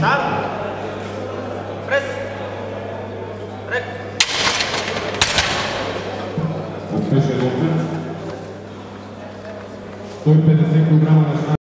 Старт! Прес! Рек! 150 кг на